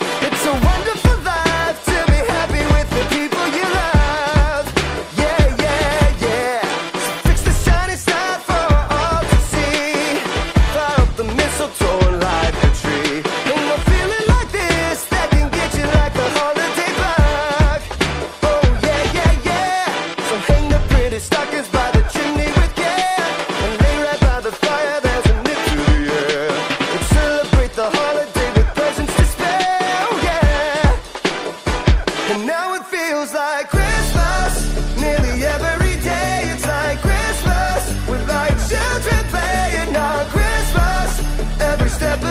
guys. And now it feels like Christmas. Nearly every day it's like Christmas. We're like children playing on Christmas. Every step